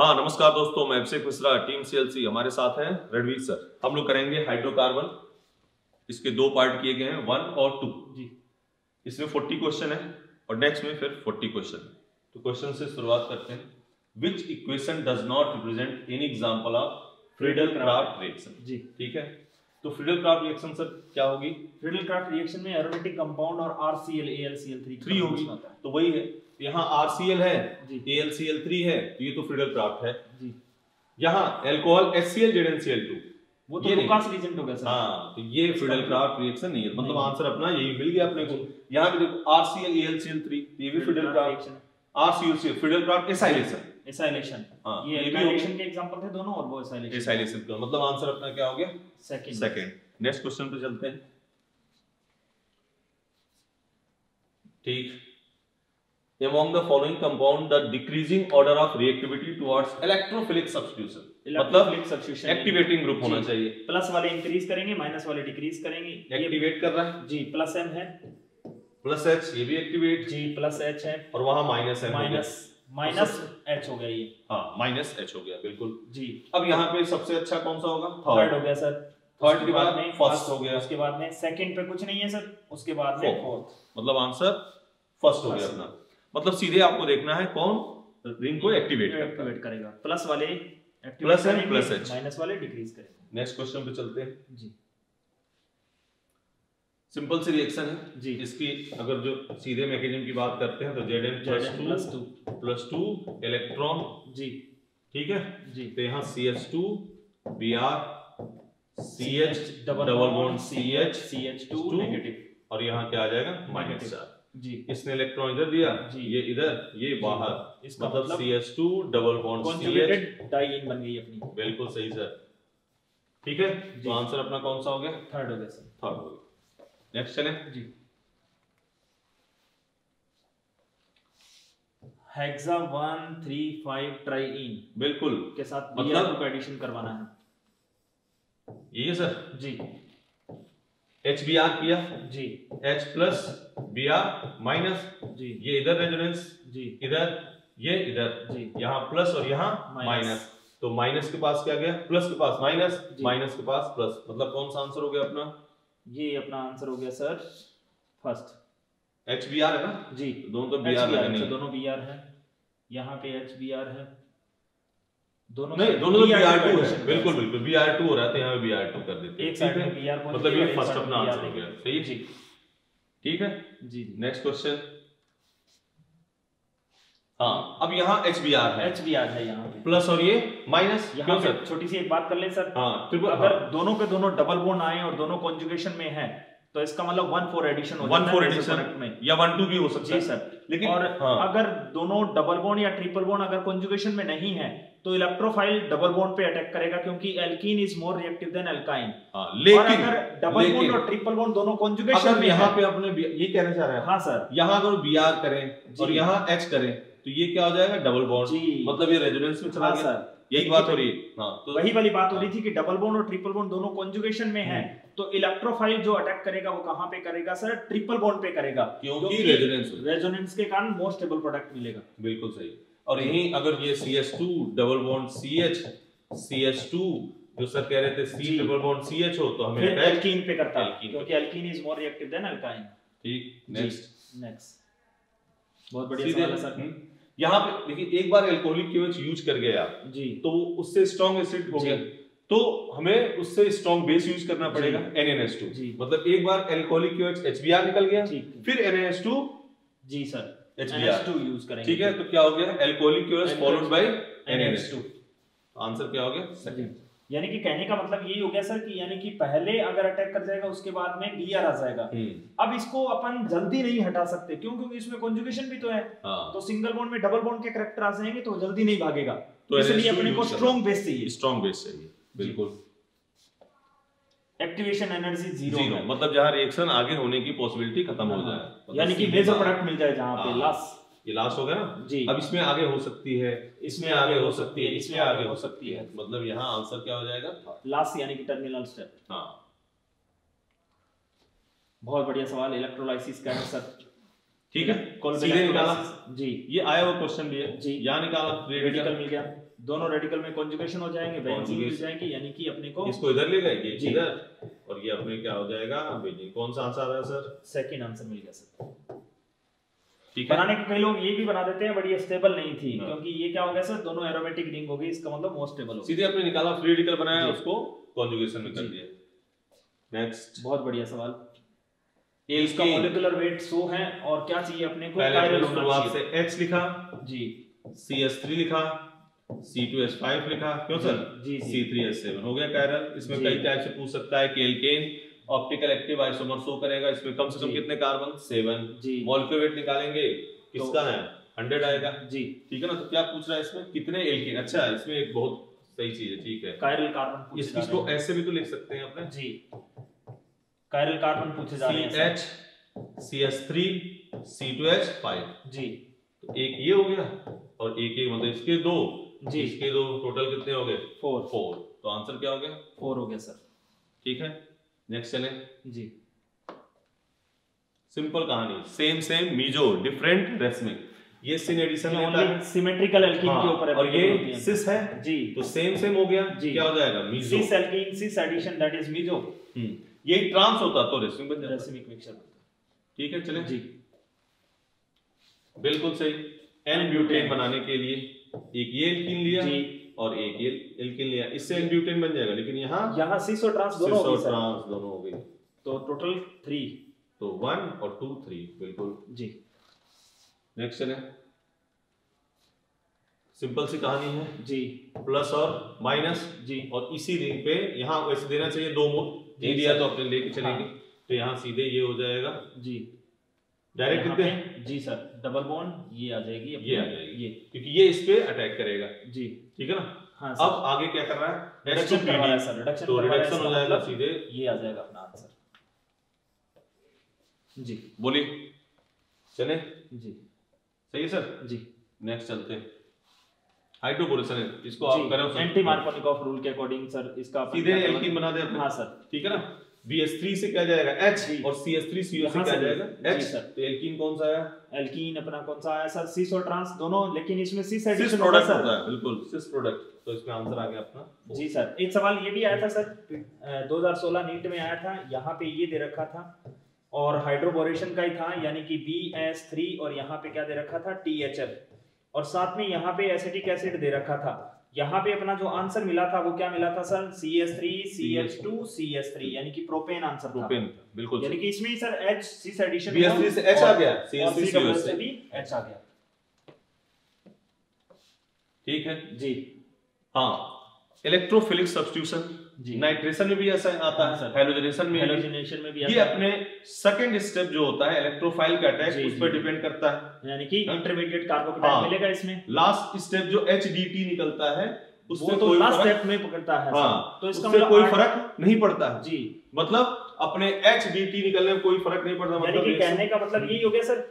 हाँ नमस्कार दोस्तों मैं अभिषेक मिश्रा टीम सीएलसी हमारे साथ हैं रणवीर सर। हम लोग करेंगे हाइड्रोकार्बन इसके दो पार्ट किए गए हैं वन और टू जी। इसमें फोर्टी क्वेश्चन है और नेक्स्ट में फिर फोर्टी क्वेश्चन तो क्वेश्चन से शुरुआत करते हैं। Which equation does not represent any example of Friedel Crafts reaction जी। ठीक है? तो फ्रीडल क्राफ्ट रिएक्शन सर क्या होगी? फ्रीडल क्राफ्ट रिएक्शन में एरोमेटिक कंपाउंड और आरसीएल एएलसीएल3 थ्री होगी। तो वही है। यहाँ आरसीएल है एएलसीएल थ्री है तो ये तो फ्रीडल क्राफ्ट है। यहाँ एल्कोहल एचसीएल जेडेनसीएल टू वो तो। लुकास रीजेंट हो गया सर हाँ तो ये फ्रीडल क्राफ्ट रिएक्शन नहीं है। मतलब आंसर अपना यही मिल गया अपने को। यहाँ पे देखो आरसीएल एएलसीएल थ्री ये भी Friedel crafts Friedel acylation acylation हाँ, ये ये एसाइलेशन के एग्जांपल थे दोनों और वो एसाइलेशन एसाइलेशन का। मतलब आंसर अपना क्या हो गया? सेकंड सेकंड नेक्स्ट क्वेश्चन पे चलते हैं। ठीक। Among the following compound the decreasing order of reactivity towards electrophilic substitution. मतलब सब्स्टिट्यूशन एक्टिवेटिंग ग्रुप होना चाहिए। प्लस वाले इंक्रीज करेंगे माइनस वाले डिक्रीज करेंगे। एक्टिवेट कर रहा है? जी प्लस एम है। प्लस एच ये भी एक्टिवेट जी प्लस एच है। और वहाँ minus M minus minus H हो गया ये। हाँ माइनस एच हो गया बिल्कुल। जी। अब यहाँ पे सबसे अच्छा कौन सा होगा? थर्ड हो गया सर थर्ड के बाद में फ़र्स्ट हो गया। उसके बाद में सेकंड पे कुछ नहीं है सर उसके बाद में फोर्थ मतलब आंसर फ़र्स्ट हो गया अपना। मतलब सीधे आपको देखना है कौन रिंग को एक्टिवेट एक्टिवेट करेगा। प्लस वाले Plus M, plus H। Minus वाले डिक्रीज करेंगे। नेक्स्ट क्वेश्चन पे चलते हैं। जी। सिंपल सी रिएक्शन है। जी। इसकी अगर जो सीधे मैकेनिज्म की बात करते हैं तो Z N plus two plus two plus two electron जी। ठीक है? जी। तो यहाँ C H two B R C H double double bond C H H C H two negative और यहाँ क्या आ जाएगा? माइनस। चार जी। इसने इलेक्ट्रॉन इधर दिया जी। ये इधर ये बाहर। इसका मतलब C H two double bond diene बन गई अपनी। बिल्कुल सही सर ठीक है? जी। तो आंसर अपना कौन सा हो गया? थर्ड हो गया सर थर्ड हो गया। नेक्स्ट चलें। जी। हेक्सा 135 ट्राइइन बिल्कुल। के साथ मतलब एडिशन करवाना है। ये सर जी। एच बी आर किया जी। H plus B R minus जी। ये इधर रेजोनेंस जी। इधर ये इधर। जी। यहाँ प्लस और यहाँ माइनस तो माइनस के पास क्या गया? प्लस के पास माइनस माइनस के पास प्लस मतलब कौन सा आंसर हो गया अपना? ये अपना आंसर हो गया sir first H B R है ना? जी। दोनों तो बी आर हैं। दोनों बी आर है। यहाँ पे एच बी आर है। दोनों नहीं दोनों तो बी आर टू है। बिल्कुल बिल्कुल। बी आर टू हो रहा था यहाँ बी आर टू कर देते एक साइड में बी आर मतलब ये फ़र्स्ट अपना आंसर हो गया। सही जी। ठीक है? जी। नेक्स्ट क्वेश्चन हाँ अब यहाँ एच बी आर है। एच बी आर है यहाँ प्लस और ये माइनस यहाँ सर? छोटी सी एक बात कर ले सर। हाँ अगर दोनों के दोनों डबल बोन आए और दोनों कॉन्जुगेशन में है तो इसका मतलब वन फोर एडिशन हो वन फोर एडिशन में। या वन टू भी हो सकता है। सर। लेकिन और हाँ। अगर दोनों डबल बोन या ट्रिपल बोन अगर कॉन्जुगेशन में नहीं है तो इलेक्ट्रोफाइल डबल बॉन्ड पे अटैक करेगा क्योंकि alkene is more reactive than alkyne हाँ और लेकिन अगर डबल बॉन्ड और ट्रिपल बॉन्ड दोनों कॉन्जुगेशन में यहाँ पे अपने ये कहना चाह रहा है हाँ सर। यहाँ अगर बी आर करें और। यहाँ एच करें तो ये क्या हो जाएगा? डबल बॉन्ड मतलब ये रेजोनेंस में चला हाँ गया। यही बात हो रही है। हाँ तो वही वाली बात हो रही थी कि डबल बॉन्ड और ट्रिपल बॉन्ड दोनों कॉन्जुगेशन में है। हम्म। तो इलेक्ट्रोफाइल जो अटैक करेगा वो कहाँ पे करेगा सर? ट्रिपल बॉन्ड पे करेगा। क्योंकि रेजोनेंस रेजोनेंस के कारण मोर स्टेबल प्रोडक्ट मिलेगा। बिल्कुल सही। और यही अगर ये C H two double bond C H C H two जो सर कह रहे थे C double bond C H हो तो हमें एल्कीन पे करता है क्योंकि alkene is more reactive than alkyne ठीक नेक्स्ट नेक्स्ट बहुत बढ़िया सवाल है सर हम्म। यहाँ पे देखिए एक बार एल्कोहलिक केवच यूज़ कर गए आप जी। तो उससे स्ट्रॉन्ग एसिड हो गया। तो हमें उससे स्ट्रॉन्ग बेस यूज़ करना। पड़ेगा NaNH2 जी। मतलब एक बार एल्कोहलिक केवच निकल गया। फिर NaNH2 जी सर HBr यूज़ करेंगे। ठीक है तो क्या हो गया? Alcoholic KOH followed by NH2 NaNH2 answer क्या हो गया? सेकंड यानी कि कहने का मतलब यही हो गया सर कि यानी कि पहले अगर अटैक कर जाएगा उसके बाद में बीआर आ जाएगा। अब इसको अपन जल्दी नहीं हटा सकते क्यों? क्योंकि इसमें कॉन्जुगेशन भी तो है। हाँ। तो सिंगल बॉन्ड में डबल बॉन्ड के करेक्टर आ जाएँगे तो जल्दी नहीं भागेगा। तो इसलिए अपने को स्ट्रॉन्ग बेस चाहिए। स्ट्रॉन्ग बेस चाहिए बिल्कुल। एक्टिवेशन एनर्जी ज़ीरो ज़ीरो मतलब जहाँ रिएक्शन आगे होने की पॉसिबिलिटी खत्म हो जाए। मतलब यानी कि मेजर प्रोडक्ट मिल जाए जहाँ पे हाँ। लास्ट ये लास्ट हो गया ना? जी। अब इसमें आगे हो सकती है इसमें आगे हो सकती है इसमें आगे हो सकती है। मतलब यहाँ आंसर क्या हो जाएगा? लास्ट यानी कि टर्मिनल स्टेप हाँ। बहुत बढ़िया सवाल इलेक्ट्रोलाइसिस का है सर ठीक है? सीधे निकाला। जी। ये आया हुआ क्वेश्चन भी है। जी। यहाँ निकाला रेडिकल मिल गया। दोनों रेडिकल में कॉन्जुगेशन हो जाएँगे बेंजीन मिल जाएँगे यानी कि अपने को इसको इधर ले गए ये इधर। और ये अपने क्या हो जाएगा? बेंजीन कौन सा आंसर आ रहा है सर सेकंड आंसर मिल गया सर ठीक है। बनाने के कई लोग ये भी बना देते हैं बट ये स्टेबल नहीं थी हाँ। क्योंकि ये क्या हो गया सर दोनों एरोमेटिक रिंग हो गई इसका मतलब मोस्ट स्टेबल हो सीधे अपने निकाला फ्री रेडिकल बनाया उसको कॉन्जुगेशन में कर दिया। नेक्स्ट बहुत बढ़िया सवाल। एल इसका मॉलिक्यूलर वेट 100 है और क्या चाहिए अपने को? पहले शुरुआत से H लिखा जी। CS3 लिखा C2H5 लिखा। क्यों सर? जी जी। C3H7 हो गया कायरल इसमें कई टाइप से पूछ सकता है। कि alkane optical active isomer show करेगा। इसमें कम से कम कितने कार्बन 7 जी। मॉलिक्यूलर वेट निकालेंगे। किसका है? 100 आएगा। जी। ठीक है ना? तो क्या पूछ रहा है इसमें? कितने एल्केन अच्छा इसमें एक बहुत सही चीज़ है। ठीक है। कायरल कार्बन इस, इसको ऐसे भी तो लिख सकते हैं अपने जी। कायरल कार्बन पूछे जा रहे हैं C H C S three C two H five जी। तो एक ये हो गया और एक ये मतलब इसके दो। जी। इसके दो टोटल कितने हो गए? फोर फोर तो आंसर क्या हो गया? फोर हो गया सर ठीक है? नेक्स्ट चले। जी। सिंपल कहानी। Same same meso different racemic ये सिन एडिशन में होता है। सिमेट्रिकल एल्कीन के ऊपर हाँ, और ये सिस है। जी। तो सेम सेम हो गया। जी। क्या हो जाएगा? Meso cis alkene cis addition that is meso हम्म। यही ट्रांस होता तो रेसमिक बन जाता। रेसिमिक मिक्सचर ठीक है चले। जी। बिल्कुल सही। एन ब्यूटेन बनाने के लिए। एक ये एल्कीन लिया और एक ये एल्कीन लिया। इससे एन ब्यूटेन बन जाएगा लेकिन यहाँ यहाँ सिस और ट्रांस दोनों हो गए ट्रांस दोनों हो गई। तो टोटल थ्री तो वन और टू थ्री बिल्कुल। जी। नेक्स्ट चले। सिंपल सी कहानी है। जी। प्लस और माइनस जी। और इसी रिंग पे यहाँ वैसे देना चाहिए दो जी, ये दिया तो अपने लेके चलेंगे। तो यहाँ सीधे ये हो जाएगा। जी। डायरेक्ट कितने? पे- जी सर डबल बॉन्ड ये आ जाएगी ये आ जाएगी। ये। क्योंकि ये इस पे अटैक करेगा। जी। ठीक है ना? हाँ अब आगे क्या कर रहा है? रिडक्शन करवा रहा है सर रिडक्शन तो है, रिडक्शन हो जाएगा सीधे। ये आ जाएगा अपना आंसर। जी। बोलिए। चले। जी। सही है सर? जी। नेक्स्ट चलते हैं। हाइड्रोपोरेशन है। इसको आप करें। एंटी मार्कोनिकॉफ रूल के अकॉर्डिंग सर इसका सीधे एल्कीन बना दे हाँ सर। ठीक है ना? BS3 से क्या जाएगा? H। और CS3CO से यहाँ क्या जाएगा? H sir. तो एल्कीन कौन सा है एल्कीन अपना कौन सा आया? सर सिस और ट्रांस दोनों लेकिन इसमें सिस सिस एडिशन सर होता है बिल्कुल। सिस प्रोडक्ट तो इसमें आंसर आ गया अपना। जी सर। एक सवाल ये भी आया था सर अ, 2016 नीट में आया था यहाँ पे ये दे रखा था और हाइड्रोबोरेशन का ही था यानी कि BS3 और यहाँ पे क्या दे रखा था? THF और साथ में यहाँ पे एसिटिक एसिड दे रखा था। यहाँ पे अपना जो आंसर मिला था वो क्या मिला था सर? CH3 CH2 CH3 यानी कि प्रोपेन आंसर प्रोपेन बिल्कुल यानी कि इसमें sir H cis addition BS3 से H आ गया। और CS3 CWS से से भी H आ गया। ठीक है? जी। हाँ। इलेक्ट्रोफिलिक सब्स्टिट्यूशन जी। नाइट्रेशन में भी ऐसा आता हाँ, है सर। हेलोजनेशन में। हेलोजिनेशन में भी ये अपने सेकंड स्टेप जो होता है इलेक्ट्रोफाइल का अटैक उस पर डिपेंड करता है। यानी कि। इंटरमीडिएट कार्बोकेटाइन हाँ। मिलेगा इसमें। लास्ट स्टेप जो HDT निकलता है उससे तो लास्ट स्टेप में पकड़ता है हाँ तो इसका मतलब कोई फ़र्क नहीं पड़ता है। जी। मतलब अपने HDT निकलने में कोई फ़र्क नहीं पड़ता मतलब कहने का मतलब यही हो गया सर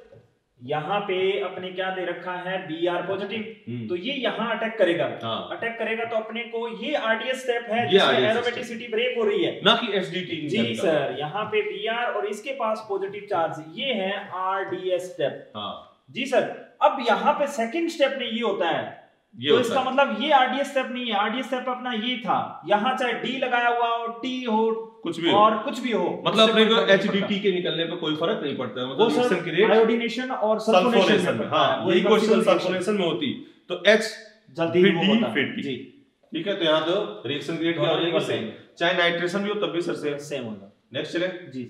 यहाँ पे अपने क्या दे रखा है बी आर पॉजिटिव तो ये यहाँ अटैक करेगा। हाँ। अटैक करेगा तो अपने को ये आरडीएस स्टेप है जिसमें एरोमेटिसिटी ब्रेक हो रही है। ना कि HDT जी सर यहाँ पे बी आर और इसके पास पॉजिटिव चार्ज ये है आरडीएस स्टेप हाँ। जी सर अब यहाँ पे सेकंड स्टेप में ये होता है। ये तो इसका मतलब ये आरडीएस स्टेप नहीं है। आरडीएस स्टेप अपना ये था। यहाँ चाहे डी लगाया हुआ हो टी हो कुछ भी हो। और कुछ भी हो मतलब अपने को। HDT के निकलने पे कोई फ़र्क नहीं पड़ता। है वो मतलब सर आयोडीनेशन और सल्फोनेशन में हाँ यही क्वेश्चन सल्फोनेशन में होती। तो H जल्दी वो होता। जी। ठीक है तो यहाँ तो रिएक्शन की रेट क्या हो जाएगी? सेम चाहे नाइट्रेशन भी हो तब भी सर सेम सेम होगा। नेक्स्ट चले। जी।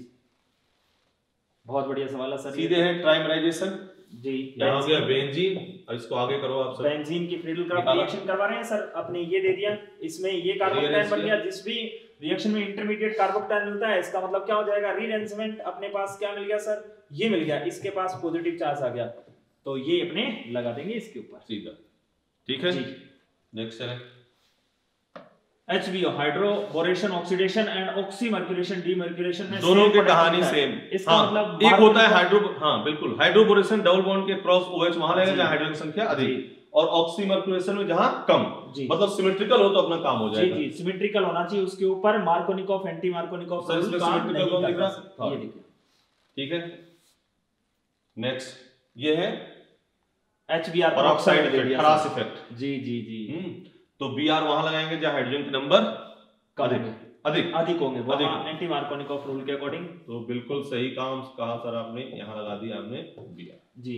बहुत बढ़िया सवाल है सर। सीधे है ट्राइमराइजेशन जी यहाँ हो गया बेंजीन और इसको आगे करो आप सर बेंजीन की फ्रीडल क्राफ्ट रिएक्शन करवा रहे हैं सर? आपने ये दे दिया इसमें ये बन गया जिस भी रिएक्शन में इंटरमीडिएट मिलता है इसका मतलब क्या हो जाएगा? रीअरेंजमेंट अपने पास क्या मिल गया सर? ये मिल गया इसके पास पॉजिटिव चार्ज आ गया। तो ये अपने लगा देंगे इसके ऊपर। सीधा। ठीक है जी? नेक्स्ट चले HBO hydroboration oxidation and oxymercuration demercuration में दोनों की कहानी सेम इसका हाँ, मतलब एक होता है हाइड्रो हाँ बिल्कुल। हाइड्रोबोरेशन डबल बॉन्ड के क्रॉस OH वहाँ लगेगा जहाँ हाइड्रोजन संख्या अधिक। और ऑक्सीमर्क्यूलेशन में जहाँ कम। जी। मतलब सिमेट्रिकल हो तो अपना काम हो जाएगा। जी सिमेट्रिकल होना चाहिए। उसके ऊपर मार्कोनिकॉफ एंटी मार्कोनिकॉफ सर, इसमें symmetrical कौन दिख रहा? ये देखिए। ठीक है। नेक्स्ट ये है H B R peroxide effect जी जी जी। हम्म, तो बी आर वहाँ लगाएँगे जहाँ हाइड्रोजन के नंबर अधिक अधिक अधिक होंगे अधिक। एंटी मार्कोनिकॉफ रूल के अकॉर्डिंग तो बिल्कुल सही काम कहा सर आपने यहाँ लगा दिया हमने बी आर जी।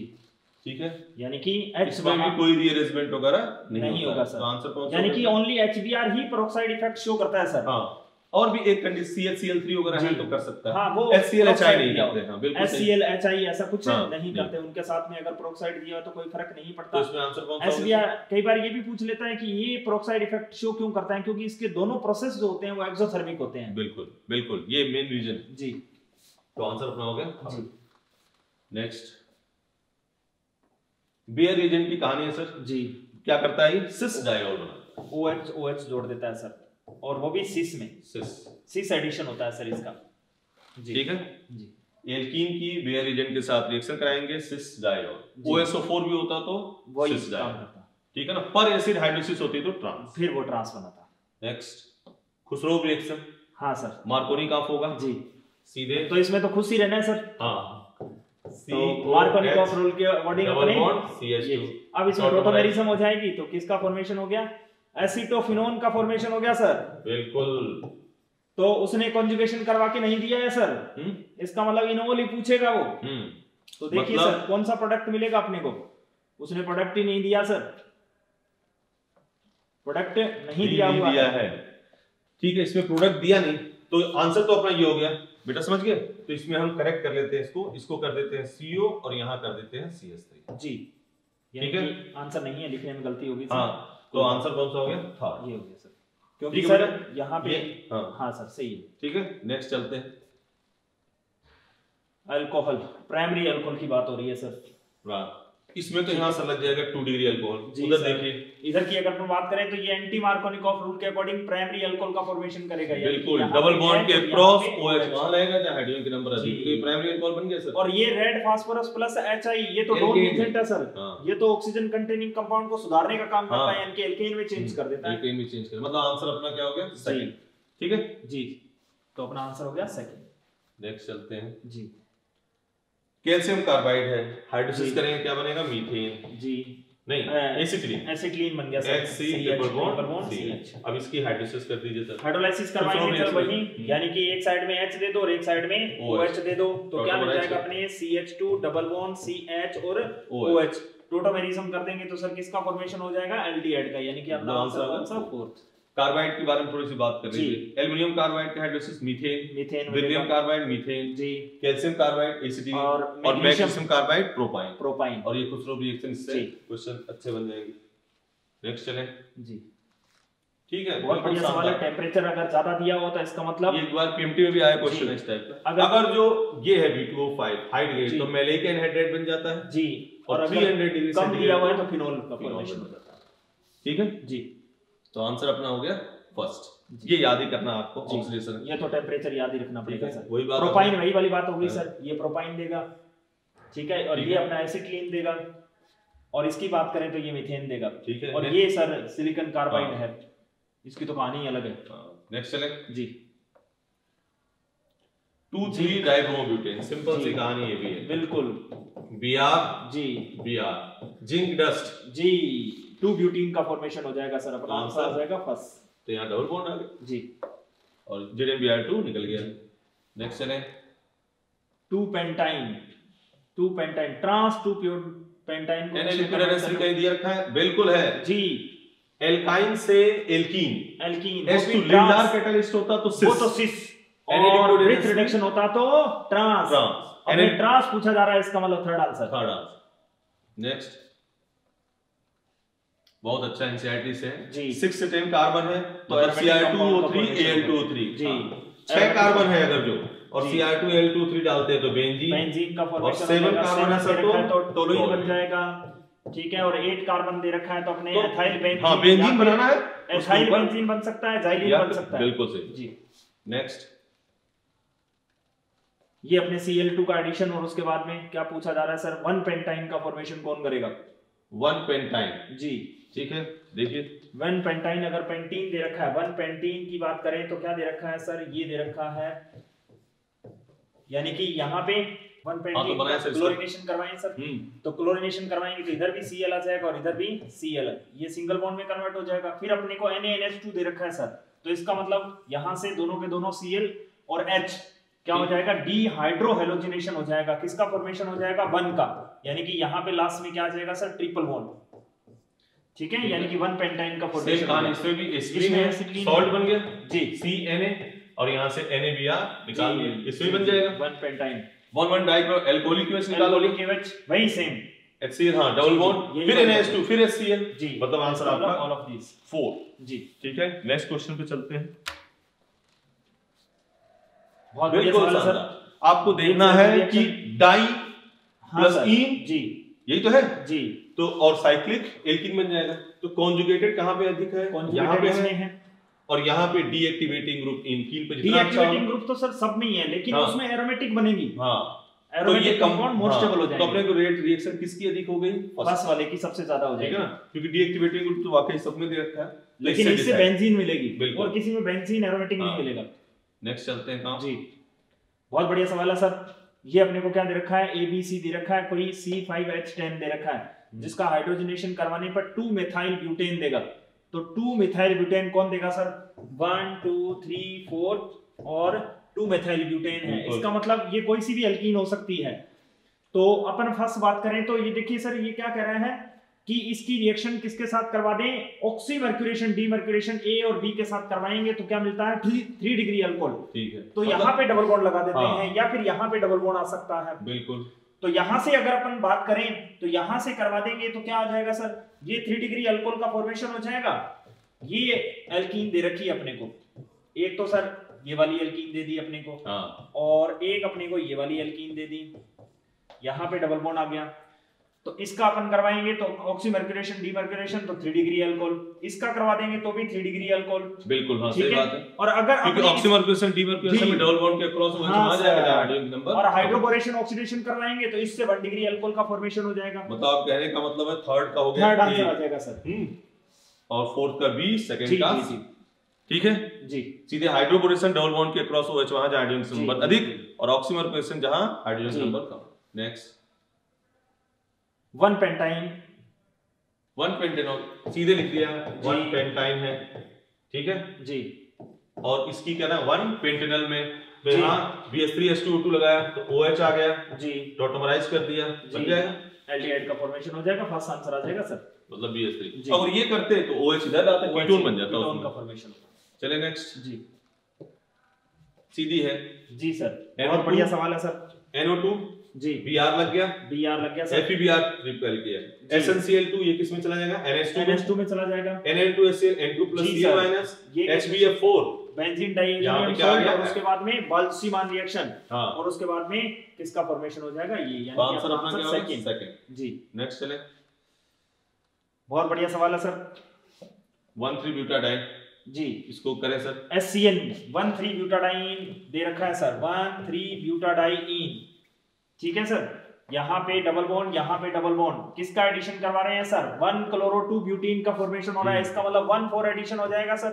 ठीक है? यानी कि एच में भी कोई रीअरेंजमेंट वगैरह नहीं, नहीं होगा सर। आंसर यानी कि ओनली एच ही परोक्साइड इफ़ेक्ट शो करता है सर। हाँ। और भी एक condition C H C L three वगैरह है तो कर सकता है। हाँ वो H C L H I नहीं करते। हाँ बिल्कुल H C L H I ऐसा कुछ हाँ, नहीं। करते। उनके साथ में अगर प्रोक्साइड दिया तो कोई फ़र्क नहीं तो पड़ता इसमें आंसर कौन सा कई बार ये भी पूछ लेता है कि ये प्रोक्साइड इफ़ेक्ट शो क्यों करता है? क्योंकि इसके दोनों प्रोसेस जो होते हैं वो एक्सोथर्मिक होते हैं। बिल्कुल बिल्कुल। ये मेन रीजन जी। तो आंसर अपना हो गया? जी। नेक्स्ट बेयर रीजन की कहानी है सर जी। क्या करता है? सिस डायोल बनाता एच ओ एच जोड़ देता है सर और वो भी सिस में। सिस। सिस एडिशन होता है सर इसका। जी। ठीक है? जी। एल्कीन की बेयर रीजन के साथ रिएक्शन कराएँगे सिस डायोल जी। OSO4 भी होता तो सिस है। ठीक है ना? पर एसिड हाइड्रोसिस होती तो ट्रांस। फिर वो ट्रांस बनाता। है नेक्स्ट खुसरोव रिएक्शन। हाँ सर। मार्कोनी कफ होगा। जी। सीधे। तो इसमें तो खुश ही रहना है सर। हाँ। तो मार्कोनिकॉफ रूल के अकॉर्डिंग अपने बॉन्ड CH2 ये। अब इसमें प्रोटोमेरिज्म हो जाएगी तो किसका फॉर्मेशन हो गया? एसिटोफिनोन का फॉर्मेशन हो गया सर बिल्कुल। तो उसने कॉन्जुगेशन करवा के नहीं दिया है सर हम्म। इसका मतलब इनोवल ही पूछेगा वो। हम्म। तो देखिए मतलब- सर कौन सा प्रोडक्ट मिलेगा अपने को? उसने प्रोडक्ट ही नहीं दिया सर प्रोडक्ट नहीं दिया नहीं हुआ दिया है। है। ठीक है इसमें प्रोडक्ट दिया नहीं तो आंसर तो अपना ये हो गया। बेटा समझ गए? तो इसमें हम करेक्ट कर लेते हैं इसको। इसको कर देते हैं सीओ और यहाँ कर देते हैं सी एस जी। ठीक है। आंसर नहीं है लिखने में गलती होगी हाँ। तो आंसर कौन सा हो गया? थर्ड ये हो गया सर। क्योंकि सर यहाँ पे हाँ। हाँ सर सही है। ठीक है नेक्स्ट चलते हैं। अल्कोहल प्राइमरी अल्कोहल की बात हो रही है सर। रात इसमें तो यहाँ से लग जाएगा टू डिग्री अल्कोहल उधर देखिए। इधर की अगर हम बात करें तो ये एंटी मार्कोनिकॉफ रूल के अकॉर्डिंग प्राइमरी अल्कोहल का फॉर्मेशन करेगा। बिल्कुल डबल बॉन्ड के क्रॉस ओएच OH वहाँ रहेगा जहाँ हाइड्रोजन के नंबर अधिक तो ये प्राइमरी अल्कोहल बन गया सर। और ये red phosphorus plus H I ये तो डोन एजेंट है सर। हाँ। ये तो ऑक्सीजन कंटेनिंग कंपाउंड को सुधारने का काम करता हाँ। है। यानी कि एल्केन में चेंज कर देता है। एक में चेंज कर मतलब आंसर अपना क्या हो गया? सेकंड ठीक है? जी। तो अपना आंसर हो गया सेकंड नेक्स्ट चलते हैं। जी। कैल्शियम कार्बाइड है हाइड्रोसिस करेंगे क्या बनेगा? मीथेन। जी। नहीं एसिटिलीन एसिटिलीन बन गया sir. Triple bond C CH अब इसकी हाइड्रोसिस कर दीजिए सर। हाइड्रोलाइसिस करवाएँगे सर वही। यानी कि एक साइड में H दे दो और एक साइड में OH दे दो। तो क्या मिल जाएगा। अपने? CH2 डबल बॉन्ड CH और OH टोटोमेरिज्म कर देंगे तो सर किसका फॉर्मेशन हो जाएगा? एल्डिहाइड का यानी कि अपना आंसर फोर्थ कार्बाइड के बारे में थोड़ी सी बात कर जी। लीजिए एल्युमिनियम कार्बाइड का hydrolysis methane methane beryllium carbide methane जी। कैल्शियम कार्बाइड एसिटिलीन और और मैग्नीशियम। Carbide propyne. प्रोपाइन। और ये कुछ रिएक्शन जी। क्वेश्चन अच्छे बन जाएँगे। नेक्स्ट चलें। जी। ठीक है बहुत बढ़िया सवाल है। शानदार। टेम्परेचर अगर ज़्यादा दिया हो तो इसका मतलब? एक बार पीएमटी में भी आया क्वेश्चन इस टाइप का। अगर- अगर जो ये है B2O5 हाइट जी। तो मैलेक एनहाइड्रेट बन जाता है। जी। और और 300 अगर डिग्री कम दिया हुआ है तो फिनोल का फॉर्मेशन हो। जाता है। ठीक है? जी। तो आंसर अपना हो गया फ़र्स्ट ये याद ही करना आपको। ऑक्सीडेशन ये तो टेम्परेचर याद ही रखना पड़ेगा सर। वही बात प्रोपाइन वही वाली बात होगी हाँ। सर। ये प्रोपाइन देगा ठीक है? और ये है। अपना एसिटिलीन देगा। और इसकी बात करें तो ये मीथेन देगा। ठीक है और ये सर सिलिकॉन कार्बाइड हाँ। है। इसकी तो कहानी ही अलग है। नेक्स्ट चले। जी। टू। थ्री डाइब्रोमोब्यूटेन सिंपल सी कहानी ये भी है। बिल्कुल। बीआर जी। बीआर जिंक डस्ट जी। टू ब्यूटीन का फॉर्मेशन हो जाएगा सर अपना हाँ, आंसर सर। हो जाएगा फ़र्स्ट तो यहाँ डबल बॉन्ड आ गया? जी। और जेड टू निकल गया। नेक्स्ट चले। Two pentyne two pentyne trans two pure pentyne को एनएल कैसे लिक्विड convert कहीं दिया। रखा है? बिल्कुल है। जी। एल्काइन से एल्कीन एल्कीन एस वो टू भी लीडार कैटलिस्ट होता तो सिस वो तो सिस और liquid ब्रिथ रिडक्शन होता तो ट्रांस ट्रांस ट्रांस पूछा जा रहा है इसका मतलब third answer third answer next बहुत अच्छा एनसीईआरटी से। 6 से 10 कार्बन है तो Aromatic compound का Cr2O3 formation Al2O3 जी। हाँ। छह कार्बन है अगर जो। और जी। Cr2Al23 डालते हैं तो बेंजीन बेंजीन का फॉर्मेशन seven carbon है सर तो तो टोलुइन बन जाएगा। ठीक है और 8 कार्बन दे रखा है तो अपने तो- एथाइल बेंजीन हाँ बेंजीन बनाना है एथाइल बेंजीन बन सकता है जाइलिन बन सकता है। बिल्कुल सही। जी। नेक्स्ट ये अपने Cl2 का एडिशन और उसके बाद में क्या पूछा जा रहा है सर? वन पेंटाइन का फॉर्मेशन कौन करेगा? वन पेंटाइन जी। ठीक है? देखिए। वन पेंटाइन अगर पेंटीन दे रखा है वन पेंटीन की बात करें तो क्या दे रखा है सर? ये दे रखा है यानी कि यहाँ पे वन हाँ, तो इसका। क्लोरीनेशन करवाएँ सर। हम्म। तो क्लोरीनेशन करवाएँगे तो इधर भी Cl आ जाएगा और इधर भी Cl ये सिंगल बॉन्ड में कन्वर्ट हो जाएगा। फिर अपने को NaNH2 दे रखा है सर। तो इसका मतलब यहाँ से दोनों के दोनों Cl और एच क्या हो जाएगा? डी हाइड्रो हेलोजिनेशन हो जाएगा। किसका फॉर्मेशन हो जाएगा? वन का। यानी कि यहाँ पे लास्ट में क्या आ जाएगा सर? ट्रिपल बॉन्ड ठीक है? यानी कि वन पेंटाइन का फॉर्मेशन कहानी इसमें भी इसमें है सॉल्ट बन गया। जी। सी एन ए और यहाँ से एन ए बी आर निकाल दिया। इसमें भी बन जाएगा। One pentyne one one dichloro alcoholic acid निकालोगे एल्कोहलिक एवच वही सेम HCl हाँ डबल बॉन्ड फिर बात है। NaH2 फिर HCl जी। मतलब आंसर आपका। ऑल ऑफ़ दिस 4 जी। ठीक है? नेक्स्ट क्वेश्चन पे चलते हैं। बहुत बढ़िया बिल्कुल सवाल है सर। आपको देखना है कि डाई प्लस इन जी। यही तो है? जी। तो और साइक्लिक एल्किन बन जाएगा। तो कॉन्जुगेटेड कहाँ पे अधिक है? यहाँ पे है। है। और यहाँ पे डीएक्टिवेटिंग ग्रुप इन कील पे अच्छा डीएक्टिवेटिंग ग्रुप तो सर सब में ही है लेकिन हाँ। उसमें एरोमेटिक बनेगी। हाँ। तो ये कंपाउंड मोर हाँ, स्टेबल हो जाएगा तो अपने को रेट रिएक्शन किसकी अधिक हो गई? फ़र्स्ट वाले की सबसे ज़्यादा हो है जाएगी। ना क्योंकि डीएक्टिवेटिंग ग्रुप तो वाकई सब में दे रखा है। तो लेकिन इससे बेंजीन मिलेगी। और किसी में बेंजीन एरोमेटिक हाँ। नहीं मिलेगा। नेक्स्ट चलते हैं कहाँ जी। बहुत बढ़िया सवाल है सर। ये अपने को क्या दे रखा है? ए बी सी दे रखा है कोई सी फाइव एच टेन दे रखा है जिसका हाइड्रोजनेशन करवाने पर टू मिथाइल ब्यूटेन देगा। तो टू मिथाइल ब्यूटेन कौन देगा sir one two three four और टू मिथाइल ब्यूटेन है। इसका मतलब ये कोई सी भी एल्कीन हो सकती है। तो अपन फ़र्स्ट बात करें तो ये देखिए सर ये क्या कह रहे है? कि इसकी रिएक्शन किसके साथ करवा दें? Oxymercuration demercuration A और बी के साथ करवाएँगे तो क्या मिलता है? थ्री डिग्री अल्कोहल ठीक है। तो मतलब- यहाँ पे डबल बॉन्ड लगा देते हाँ। हैं या फिर यहाँ पे डबल बॉन्ड आ सकता है। बिल्कुल। तो यहाँ से अगर अपन बात करें तो यहाँ से करवा देंगे तो क्या आ जाएगा सर? ये थ्री डिग्री अल्कोहल का फॉर्मेशन हो जाएगा। ये एल्कीन दे रखी है अपने को। एक तो सर ये वाली एल्कीन दे दी अपने को। हाँ। और एक अपने को ये वाली एल्कीन दे दी। यहाँ पे डबल बॉन्ड आ गया। तो इसका अपन करवाएँगे तो ऑक्सी मर्क्यूरेशन डी मर्क्यूरेशन तो थ्री डिग्री अल्कोहल इसका करवा देंगे तो भी थ्री डिग्री अल्कोहल बिल्कुल हाँ सही बात है। और अगर क्योंकि अपने- ऑक्सीमर्क्यूशन डीमर्क्यूशन में डबल बॉन्ड के अक्रॉस वो हाँ, जाएगा नंबर और हाइड्रोबोरेशन ऑक्सीडेशन करवाएँगे तो इससे वन डिग्री अल्कोहल का फॉर्मेशन हो जाएगा। मतलब आप कहने का मतलब है थर्ड का हो गया थर्ड आंसर आ जाएगा सर। हम्म, और फोर्थ का बी सेकंड का जी ठीक है? जी। सीधे हाइड्रोबोरेशन डबल बॉन्ड के अक्रॉस OH वहाँ जहाँ हाइड्रोजन नंबर अधिक और ऑक्सीमर्क्यूशन जहाँ हाइड्रोजन नंबर कम। Next one pentyne one pentanol सीधे लिख दिया। वन पेंटाइन है। ठीक है? जी। और इसकी क्या ना वन पेंटेनल में BH3H2O2 लगाया तो OH आ गया। जी। टोटोमराइज कर दिया। बन जाएगा एल्डिहाइड का फॉर्मेशन हो जाएगा फ़र्स्ट आंसर आ जाएगा सर मतलब BH3 जी। अगर ये करते तो OH इधर आता कीटोन बन जाता कीटोन का फॉर्मेशन चले नेक्स्ट जी। सीधी है। जी सर NO2 बहुत बढ़िया सवाल है सर NO2 जी। Br लग गया। बी आर लग गया सर। FeBr रिपेल किया। जी। SnCl2 ये किसमें चला जाएगा? NH2 में। NH2 में चला जाएगा। Nn2HCl N2 plus जी, Cl सर। minus ये HBF4 बेंजीन यहाँ पे डाइएलियम क्या आ सॉल्ट और उसके बाद में बाल्सीमान रिएक्शन हाँ। और उसके बाद में किसका फॉर्मेशन हो जाएगा? ये यानी आंसर अपना क्या होगा? सेकंड सेकंड जी। नेक्स्ट चले। बहुत बढ़िया सवाल है सर। 1 3 ब्यूटाडाइन जी। इसको करें sir. HCl one three butadiene दे रखा है सर। वन थ्री ब्यूटाडाइन ठीक है सर? यहाँ पे डबल बॉन्ड यहाँ पे डबल बॉन्ड किसका एडिशन करवा रहे हैं sir? One chloro two butene का फॉर्मेशन हो रहा है। हम्म। इसका मतलब वन फोर एडिशन हो जाएगा सर।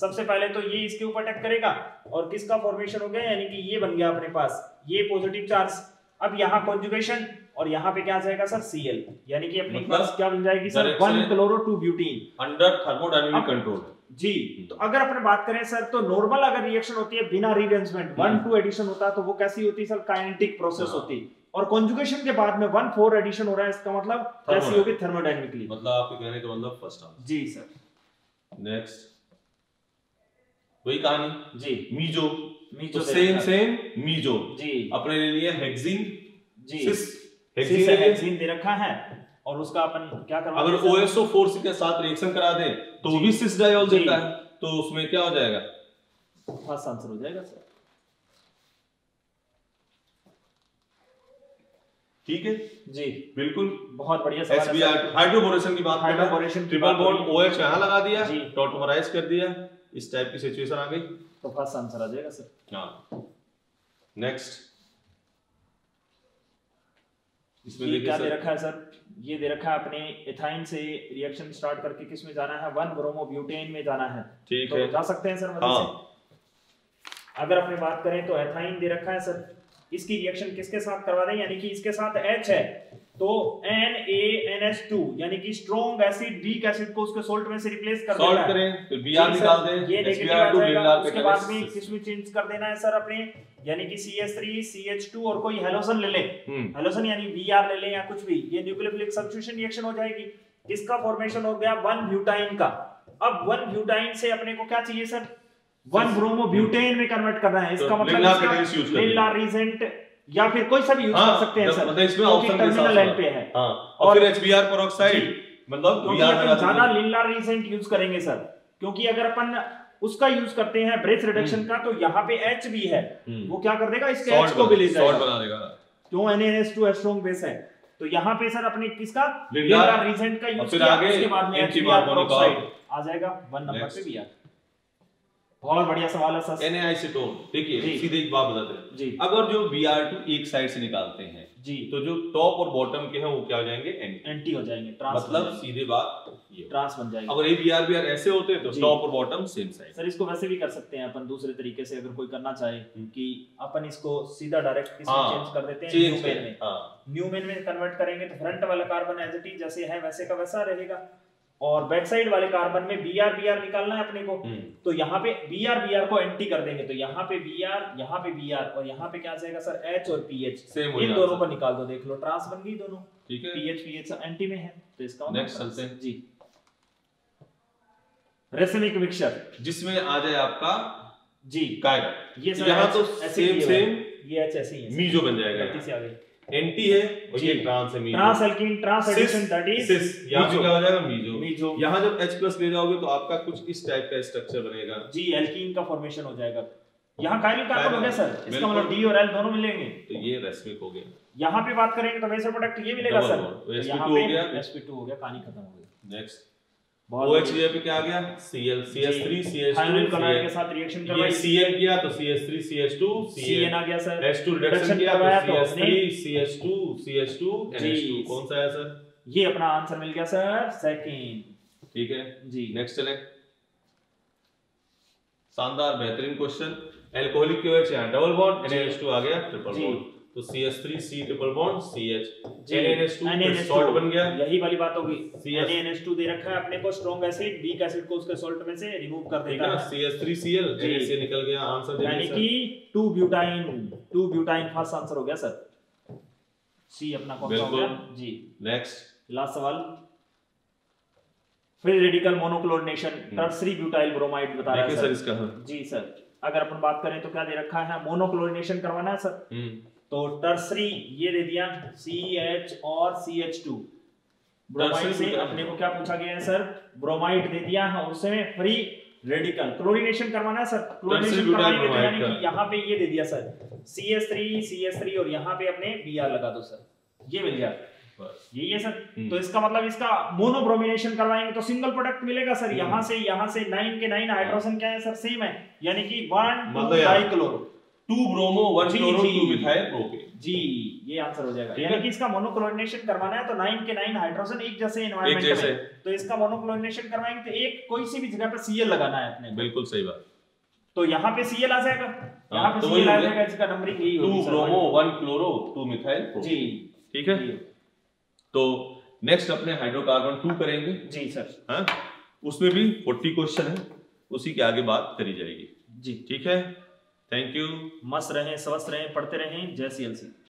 सबसे पहले तो ये इसके ऊपर अटैक करेगा और किसका फॉर्मेशन हो गया यानी कि ये बन गया अपने पास। ये पॉजिटिव चार्ज अब यहाँ कॉन्जुगेशन और यहाँ पे क्या आ जाएगा सर? Cl यानी कि अपने मतलब क्या बन जाएगी sir? One chloro two butene under thermodynamic अब- कंट्रोल जी तो अगर अपन बात करें सर तो नॉर्मल अगर रिएक्शन होती है बिना रीअरेंजमेंट वन टू एडिशन होता है तो वो कैसी होती है सर? काइनेटिक प्रोसेस हाँ। होती और कॉन्जुगेशन के बाद में वन फोर एडिशन हो रहा है इसका मतलब कैसी होगी थर्मोडायनेमिकली मतलब आपके कहने का मतलब फ़र्स्ट आंसर जी सर। नेक्स्ट वही कहानी। जी। मीजो। मीजो तो सेम सेम मीजो। जी। अपने ले लिया हेक्सिन जी हेक्सिन दे रखा है। और उसका अपन क्या करवा अगर सर? OSO4 के साथ रिएक्शन करा दे तो वो भी सिस जी। देता है। तो उसमें क्या हो जाएगा? फ़र्स्ट आंसर हो जाएगा सर ठीक है? जी। बिल्कुल। बहुत बढ़िया सवाल है एसबीआर हाइड्रोबोरेशन की बात हैं। Hydroboration triple bond. OH यहाँ लगा दिया। टॉटोमराइज कर दिया। इस टाइप की सिचुएशन आ गई। तो फ़र्स्ट आंसर आ जाएगा सर हाँ। नेक्स्ट ये क्या दे रखा है सर? ये दे रखा है अपने एथाइन से रिएक्शन स्टार्ट करके किसमें जाना है? वन ब्रोमो ब्यूटेन में जाना है। ठीक तो है। जा सकते हैं सर मतलब हाँ। से। अगर अपने बात करें तो एथाइन दे रखा है सर। इसकी रिएक्शन किसके साथ करवा दें? यानी कि इसके साथ एच है। तो NaNH2 यानी कि स्ट्रॉन्ग एसिड वीक एसिड को उसके सोल्ट में से रिप्लेस कर है। करें फिर जी बीआर सर, निकाल दें ये नेगेटिव आ HBr2 जाएगा। उसके बाद में। किसमें चेंज कर देना है सर अपने? यानी कि CH3 CH2 और कोई हेलोजन ले लें। हम्म। हेलोजन यानी Br ले लें या कुछ भी। ये न्यूक्लियोफिलिक सब्स्टिट्यूशन रिएक्शन हो जाएगी। किसका फॉर्मेशन हो गया? वन ब्यूटाइन का। अब 1 ब्यूटाइन से अपने को क्या चाहिए सर वन ब्रोमो ब्यूटेन में कन्वर्ट करना है। इसका तो मतलब इसका। लिल्लार रीजेंट या फिर कोई सा भी यूज़ हाँ, कर सकते हैं सर मतलब इसमें ऑप्शन टर्मिनल एंड पे है। हाँ और- फिर मतलब क्योंकि ज़्यादा यूज़ करेंगे सर। अगर अपन उसका यूज़ करते हैं ब्रेथ रिडक्शन का तो यहाँ पे एच भी है। हम्म। वो क्या कर देगा? इसके H को भी ले जाएगा। क्यों? NaNH2 स्ट्रॉन्ग बेस है। तो यहाँ पे सर अपने किसका? का यूज़ किया उसके बाद में आ जाएगा। One number. पे भी आ बहुत बढ़िया सवाल है सर। एनाइसिटोन देखिए सीधे एक बात बताते हैं। जी। अगर जो Br2 एक साइड से निकालते हैं जी। तो जो टॉप और बॉटम के हैं वो क्या हो जाएँगे? एंटी एंटी हो जाएँगे। ट्रांस मतलब सीधे बात ट्रांस बन जाएगी। अगर ये बीआर बीआर ऐसे होते हैं तो टॉप और बॉटम सेम साइड सर इसको वैसे भी कर सकते हैं अपन दूसरे तरीके से अगर कोई करना चाहे हम्म। कि अपन इसको सीधा डायरेक्ट इसमें हाँ, चेंज कर देते हैं न्यूमेन में। हाँ। न्यूमेन में कन्वर्ट करेंगे तो फ्रंट वाला कार्बन एज इट इज़ जैसे है वैसे का वैसा रहेगा। और बैक साइड वाले कार्बन में बी आर बी आर निकालना है अपने को। हम्म, तो यहाँ पे बी आर बी आर को एंटी कर देंगे। तो यहाँ पे बी आर यहाँ पे बी आर और यहाँ पे क्या जाएगा सर? एच और पी एच इन दोनों को निकाल दो देख लो। ट्रांस बन गई दोनों। ठीक है। P H P H anti में है। तो इसका Next चलते हैं। जी। रेसिमिक मिक्सचर जिसमें आ जाए आपका जी। कायरा ये सर यहाँ तो सेम सेम ये एच ऐसे ही है। मीजो बन जाएगा एंटी है और ये ट्रांस है meso trans alkene trans addition that is cis यहाँ पे क्या हो जाएगा? मीजो मीजो यहाँ जब H ले जाओगे तो आपका कुछ इस टाइप का स्ट्रक्चर बनेगा। जी एल्कीन का फॉर्मेशन हो जाएगा। यहाँ कायरल कार्बन हो गया सर इसका मतलब डी और एल दोनों मिलेंगे। तो ये रेस्मिक हो गया। यहाँ पे बात करेंगे तो वैसे प्रोडक्ट ये मिलेगा सर bond. तो sp2 यहाँ हो पे गया। sp2 हो गया कहानी खत्म हो गई नेक्स्ट OH। पे क्या आ गया? Cl CH3 CH2 thyroid chloride के साथ? रिएक्शन ये करवाई? Cl किया तो CH3 CH2 CN आ गया सर H2 रिडक्शन किया तो तो CH3 CH2 CH2 NH2 कौन सा है सर ये अपना आंसर मिल गया सर सेकंड ठीक है। जी। नेक्स्ट चलें। शानदार बेहतरीन क्वेश्चन एल्कोहलिक के OH यहाँ डबल बॉन्ड NaH2 आ गया ट्रिपल बॉन्ड तो CH3 C triple bond CH जी NaNH2 फिर NaNH2 सॉल्ट बन गया। यही वाली बात होगी। CS NaNH2 दे रखा है अपने को स्ट्रॉन्ग एसिड वीक एसिड को उसके सॉल्ट में से रिमूव कर देता है ना है CH3Cl जी। Na से निकल गया आंसर यानी कि 2 ब्यूटाइन 2 ब्यूटाइन फ़र्स्ट आंसर हो गया सर सी अपना कौन सा हो गया? जी। नेक्स्ट लास्ट सवाल। Free radical monochlorination tertiary butyl bromide बता रहा है सर इसका। जी सर अगर अपन बात करें तो क्या दे रखा है? मोनोक्लोरिनेशन करवाना है सर तो टर्सरी ये दे दिया सी एच और सी एच टू ब्रोमाइड से अपने को क्या पूछा गया है सर ब्रोमाइड दे दिया है उसमें फ्री रेडिकल क्लोरीनेशन करवाना है सर क्लोरीनेशन करवाएँगे तो यानी कि यहाँ पे ये दे दिया sir C S three C S three और यहाँ पे अपने बी आर लगा दो सर ये मिल गया। यही है सर हम्म। तो इसका मतलब इसका मोनोब्रोमिनेशन करवाएँगे तो सिंगल प्रोडक्ट मिलेगा सर हम्म। यहाँ से यहाँ से नाइन के नाइन हाइड्रोजन क्या है सर सेम है। यानी कि one dichloro two bromo one chloro two methyl propane जी ये आंसर हो जाएगा। यानी कि इसका मोनोक्लोरिनेशन करवाना है तो नाइन के नाइन हाइड्रोजन एक जैसे एक एनवायरनमेंट में। तो इसका मोनोक्लोरिनेशन करवाएँगे तो एक कोई सी भी जगह पे सीएल लगाना है अपने बिल्कुल सही बात। तो यहाँ पे सीएल आ जाएगा। यहाँ पे तो सीएल आ जाएगा इसका नंबरिंग यही टू होगी। Sir bromo one chloro two methyl जी। ठीक है? तो नेक्स्ट अपने हाइड्रोकार्बन टू करेंगे। जी सर हाँ? उसमें भी 40 क्वेश्चन है। उसी के आगे बात करी जाएगी। जी। ठीक है? थैंक यू मस्त रहें स्वस्थ रहें पढ़ते रहें. जय सी.